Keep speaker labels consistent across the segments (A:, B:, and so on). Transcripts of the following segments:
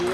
A: こ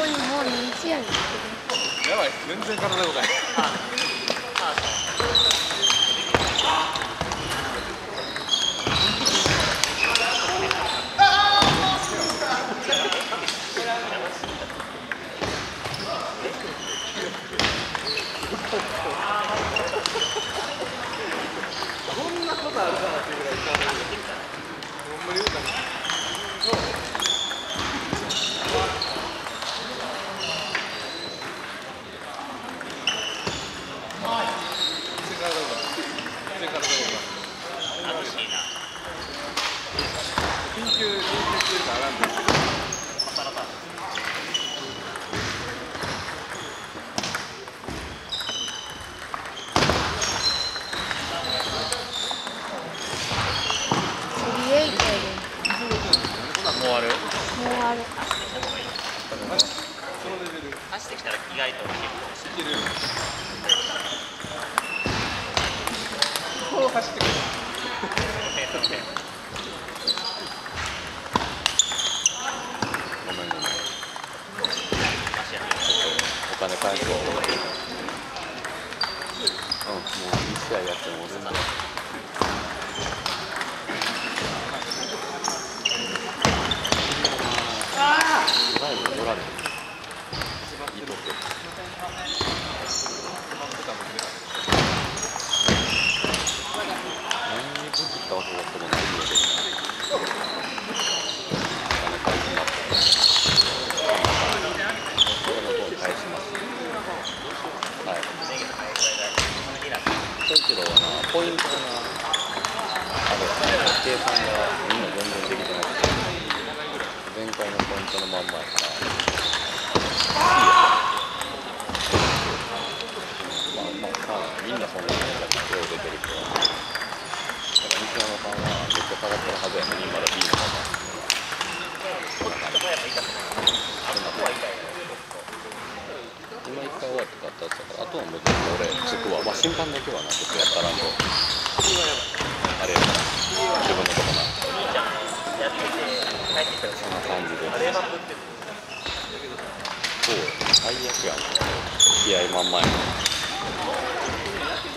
A: こにもう2試合
B: やばい全然体動かない。こんなことあるかなっていうぐ。らい体ほんまに動かない全然体動かない全然体動かない緊急緊急してるからアラームです
A: クリエイトやで
B: もうある
A: もうあれ
B: そのレベル
C: 走ってきたら意外と結構
B: いける。こう走ってくる。ごめんごめんお金返そううんもう2試合やっても全然ドライブ取られるいいとこ何にぶつったわけでもないんだけどお金返しますこれの分返します総一郎はなポイントがなあれ計算がみんな全然できてなくて前回のポイントのまんまやからいいやまあまあまあみんなそんなにやったらよう出てる人はだから西山さんはめっちゃ下がってるはずやのにまだ B のまま
C: あそこは痛いね
B: 今一回終わって買ったやつだからあとはもう全部俺つくわまあ審判だけはなちょっとやったらんとあれやから自分のとこな
C: 兄ちゃんやってて帰ってきたら
B: そんな感じで
C: あれまくってる
B: そう最悪やん気合満々やん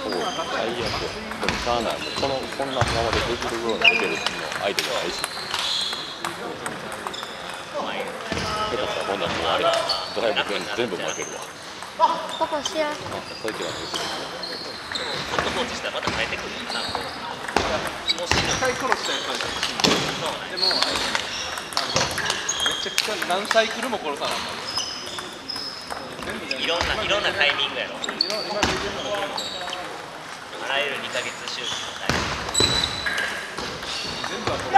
B: そう最悪でもしゃあないこのこんなままでできるようなレベルの相手じゃないし下手したらほんなもうあれドライブ全部全部負けるわ
A: パパシェア
B: あそういう気はないです
C: ちょっと放置したらまた帰ってくるなもう死ぬ
D: 一回殺したやつは
C: そうなん
D: でもあれめちゃくちゃ何サイクルも殺さなかった全部全部
C: いろんないろんなタイミングやろ。
D: 今今
C: あらゆる2ヶ月周期のタイミング
D: 全部は殺す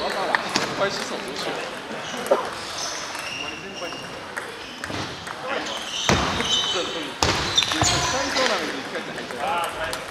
D: わからん失敗しそうどうしようほんま